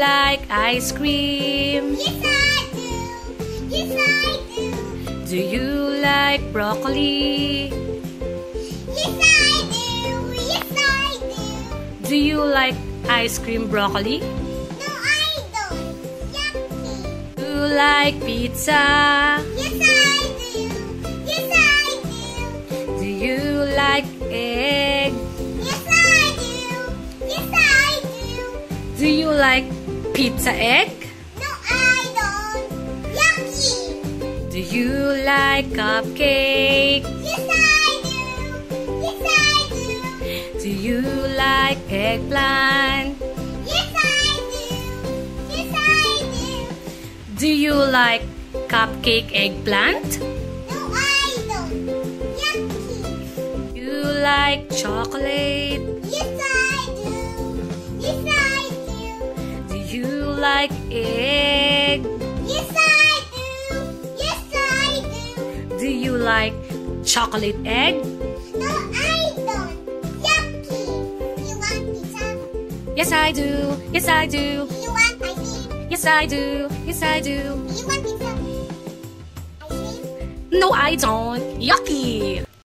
like ice cream? Yes, I do. Yes, I do. Do you like broccoli? Yes, I do. Yes, I do. Do you like ice cream broccoli? No, I don't. Yucky. Do you like pizza? Yes, I do. Yes, I do. Do you like egg? Yes, I do. Yes, I do. Do you like pizza egg? No, I don't. Yucky. Do you like cupcake? Yes, I do. Yes, I do. Do you like eggplant? Yes, I do. Yes, I do. Do you like cupcake eggplant? No, I don't. Yucky. Do you like chocolate? You like egg? Yes, I do. Yes, I do. Do you like chocolate egg? No, I don't. Yucky. You want pizza? Yes, I do. Yes, I do. You want ice cream? Yes, I do. Yes, I do. You want pizza? Ice cream? No, I don't. Yucky.